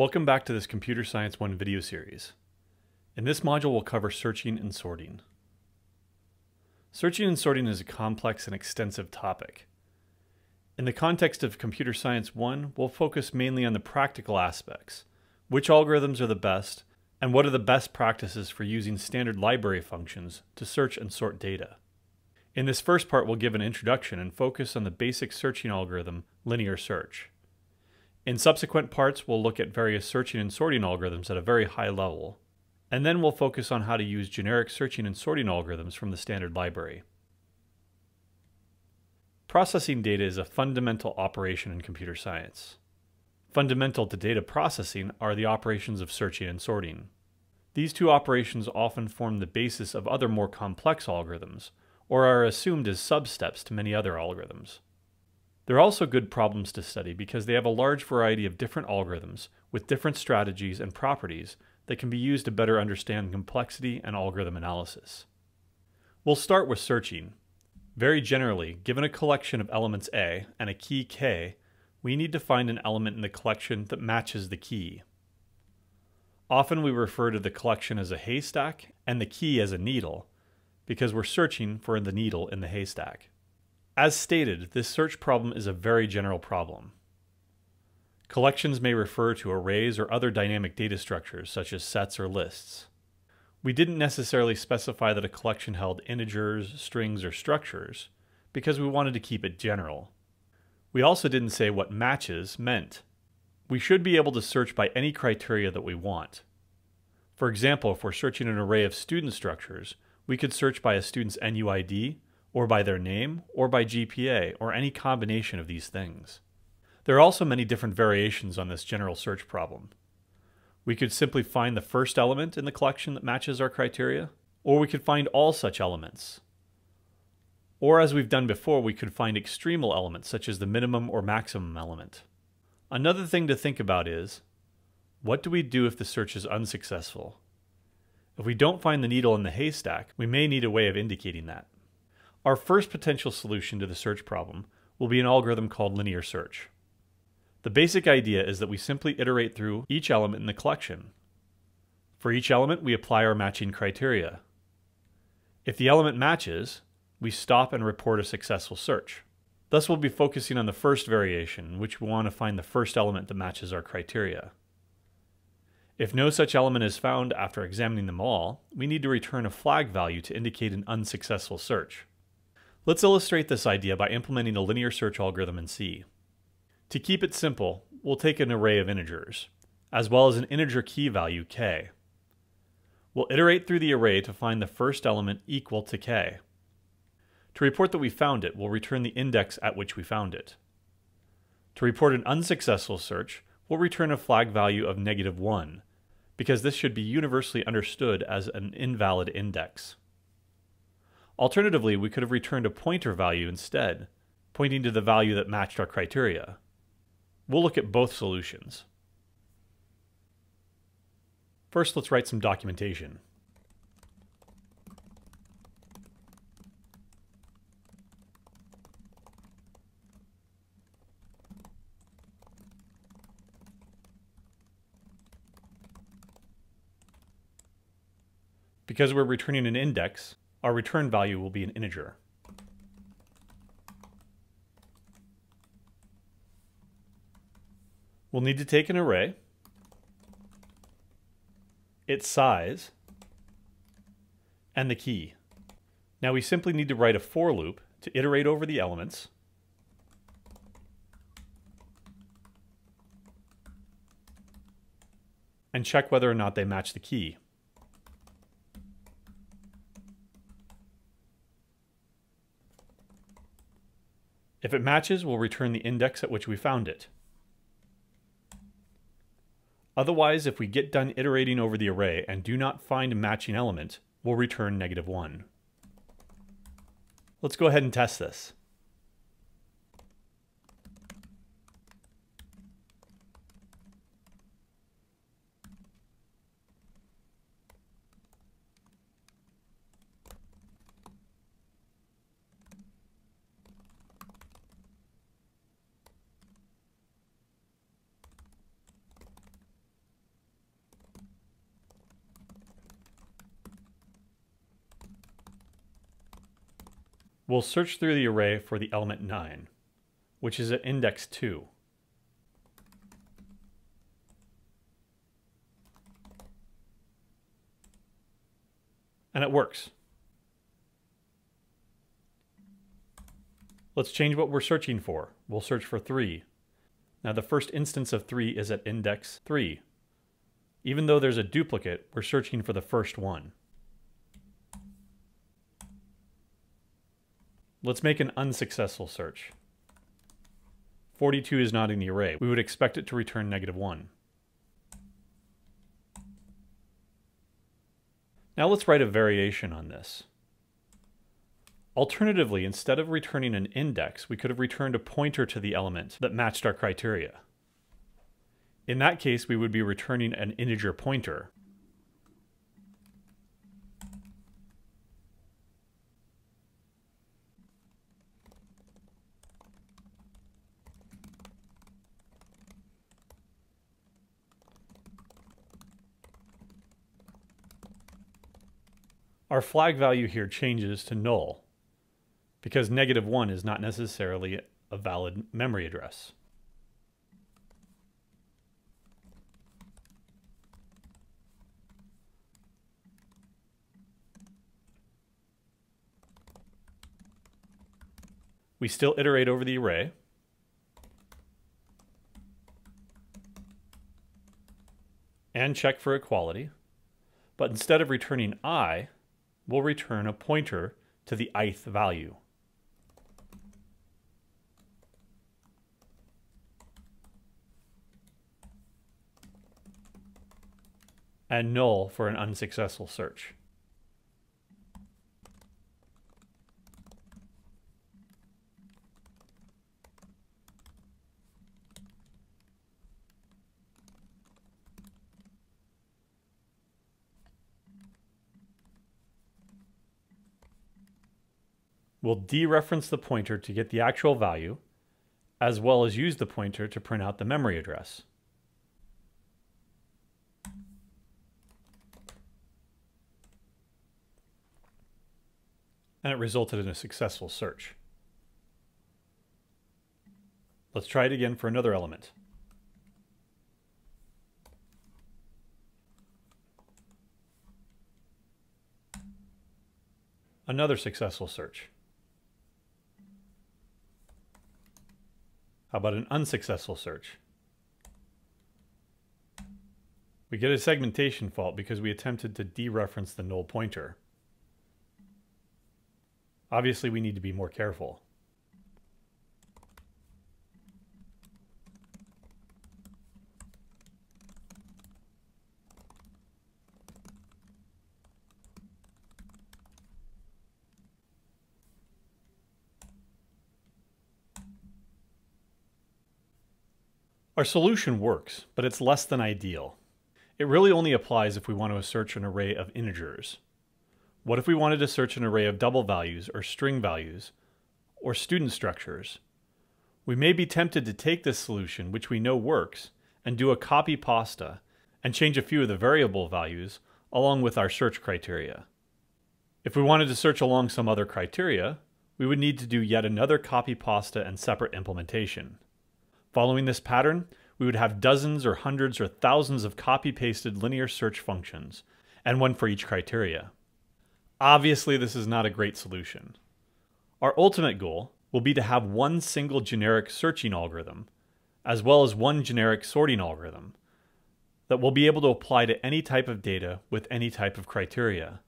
Welcome back to this Computer Science 1 video series. In this module we'll cover searching and sorting. Searching and sorting is a complex and extensive topic. In the context of Computer Science 1, we'll focus mainly on the practical aspects, which algorithms are the best, and what are the best practices for using standard library functions to search and sort data. In this first part we'll give an introduction and focus on the basic searching algorithm, linear search. In subsequent parts, we'll look at various searching and sorting algorithms at a very high level, and then we'll focus on how to use generic searching and sorting algorithms from the standard library. Processing data is a fundamental operation in computer science. Fundamental to data processing are the operations of searching and sorting. These two operations often form the basis of other more complex algorithms, or are assumed as substeps to many other algorithms. They're also good problems to study because they have a large variety of different algorithms with different strategies and properties that can be used to better understand complexity and algorithm analysis. We'll start with searching. Very generally, given a collection of elements A and a key K, we need to find an element in the collection that matches the key. Often we refer to the collection as a haystack and the key as a needle because we're searching for the needle in the haystack. As stated, this search problem is a very general problem. Collections may refer to arrays or other dynamic data structures such as sets or lists. We didn't necessarily specify that a collection held integers, strings, or structures because we wanted to keep it general. We also didn't say what matches meant. We should be able to search by any criteria that we want. For example, if we're searching an array of student structures, we could search by a student's NUID or by their name, or by GPA, or any combination of these things. There are also many different variations on this general search problem. We could simply find the first element in the collection that matches our criteria, or we could find all such elements. Or as we've done before, we could find extremal elements such as the minimum or maximum element. Another thing to think about is, what do we do if the search is unsuccessful? If we don't find the needle in the haystack, we may need a way of indicating that. Our first potential solution to the search problem will be an algorithm called linear search. The basic idea is that we simply iterate through each element in the collection. For each element, we apply our matching criteria. If the element matches, we stop and report a successful search. Thus, we'll be focusing on the first variation, which we want to find the first element that matches our criteria. If no such element is found after examining them all, we need to return a flag value to indicate an unsuccessful search. Let's illustrate this idea by implementing a linear search algorithm in C. To keep it simple, we'll take an array of integers, as well as an integer key value k. We'll iterate through the array to find the first element equal to k. To report that we found it, we'll return the index at which we found it. To report an unsuccessful search, we'll return a flag value of negative 1, because this should be universally understood as an invalid index. Alternatively, we could have returned a pointer value instead, pointing to the value that matched our criteria. We'll look at both solutions. First, let's write some documentation. Because we're returning an index, our return value will be an integer. We'll need to take an array, its size, and the key. Now we simply need to write a for loop to iterate over the elements and check whether or not they match the key. If it matches, we'll return the index at which we found it. Otherwise, if we get done iterating over the array and do not find a matching element, we'll return negative 1. Let's go ahead and test this. We'll search through the array for the element 9, which is at index 2. And it works. Let's change what we're searching for. We'll search for 3. Now the first instance of 3 is at index 3. Even though there's a duplicate, we're searching for the first one. Let's make an unsuccessful search. 42 is not in the array. We would expect it to return negative 1. Now let's write a variation on this. Alternatively, instead of returning an index, we could have returned a pointer to the element that matched our criteria. In that case, we would be returning an integer pointer, our flag value here changes to null because negative 1 is not necessarily a valid memory address. We still iterate over the array. And check for equality. But instead of returning i, we'll return a pointer to the ith value. and null for an unsuccessful search. We'll dereference the pointer to get the actual value, as well as use the pointer to print out the memory address. And it resulted in a successful search. Let's try it again for another element. Another successful search. How about an unsuccessful search? We get a segmentation fault because we attempted to dereference the null pointer. Obviously, we need to be more careful. Our solution works, but it's less than ideal. It really only applies if we want to search an array of integers. What if we wanted to search an array of double values or string values or student structures? We may be tempted to take this solution, which we know works, and do a copy pasta and change a few of the variable values along with our search criteria. If we wanted to search along some other criteria, we would need to do yet another copy pasta and separate implementation. Following this pattern, we would have dozens or hundreds or thousands of copy-pasted linear search functions, and one for each criteria. Obviously, this is not a great solution. Our ultimate goal will be to have one single generic searching algorithm, as well as one generic sorting algorithm, that we'll be able to apply to any type of data with any type of criteria.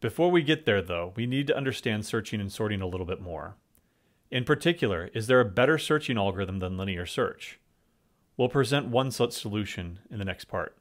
Before we get there, though, we need to understand searching and sorting a little bit more. In particular, is there a better searching algorithm than linear search? We'll present one such solution in the next part.